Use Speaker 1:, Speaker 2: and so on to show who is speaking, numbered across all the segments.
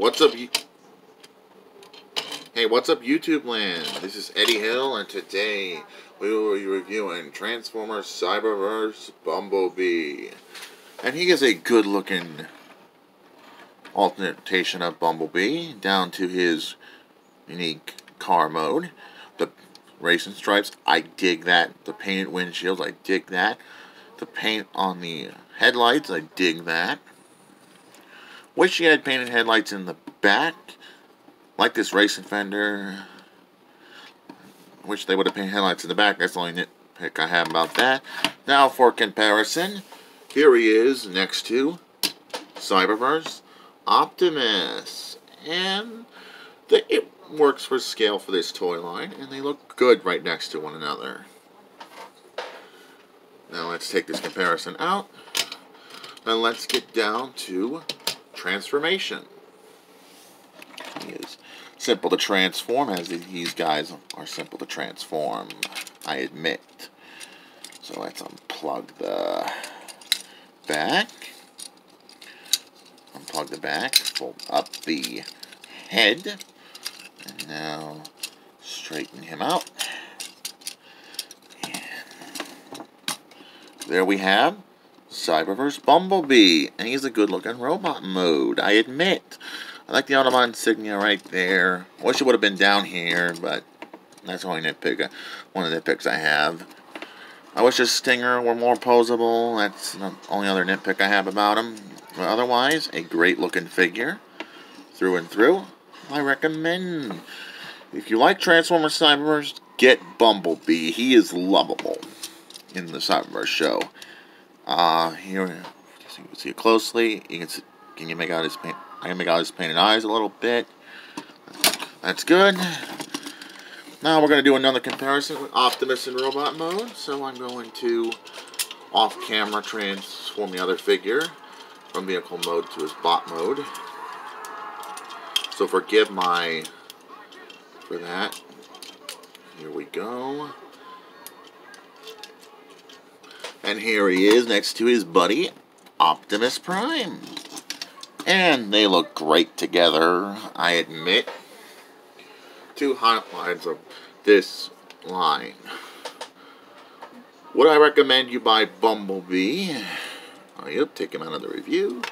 Speaker 1: What's up, you? Hey, what's up, YouTube land? This is Eddie Hill, and today we will be reviewing Transformers Cyberverse Bumblebee. And he is a good-looking alternation of Bumblebee, down to his unique car mode. The racing stripes, I dig that. The painted windshields, I dig that. The paint on the headlights, I dig that. Wish he had painted headlights in the back, like this racing fender. Wish they would have painted headlights in the back. That's the only nitpick I have about that. Now for comparison, here he is next to Cyberverse Optimus. And the, it works for scale for this toy line, and they look good right next to one another. Now let's take this comparison out, and let's get down to transformation. He is simple to transform, as these guys are simple to transform, I admit. So let's unplug the back. Unplug the back, pull up the head, and now straighten him out. There we have Cyberverse Bumblebee, and he's a good-looking robot mode, I admit. I like the Autobot insignia right there. Wish it would have been down here, but that's only nitpick, uh, one of the nitpicks I have. I wish his Stinger were more posable. That's the only other nitpick I have about him. But otherwise, a great-looking figure through and through. I recommend. If you like Transformers Cyberverse, get Bumblebee. He is lovable in the Cyberverse show. Uh, here, you can see it closely. You can see, can you make out his paint? I can make out his painted eyes a little bit. That's good. Now we're going to do another comparison with Optimus in robot mode. So I'm going to off-camera transform the other figure from vehicle mode to his bot mode. So forgive my for that. Here we go. And here he is next to his buddy, Optimus Prime. And they look great together, I admit. Two highlights of this line. Would I recommend you buy Bumblebee? Oh, yep, take him out of the review.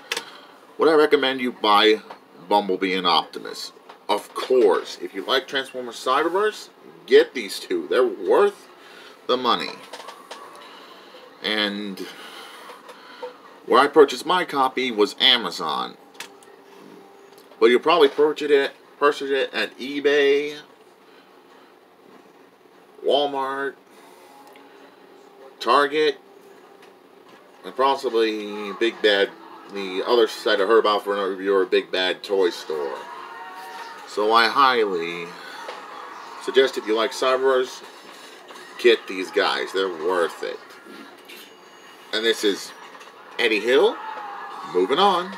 Speaker 1: Would I recommend you buy Bumblebee and Optimus? Of course. If you like Transformers Cyberverse, get these two. They're worth the money. And where I purchased my copy was Amazon. But you'll probably purchase it, purchase it at eBay, Walmart, Target, and possibly Big Bad, the other site I heard about for another reviewer, Big Bad Toy Store. So I highly suggest if you like Cyberverse, get these guys. They're worth it. And this is Eddie Hill. Moving on.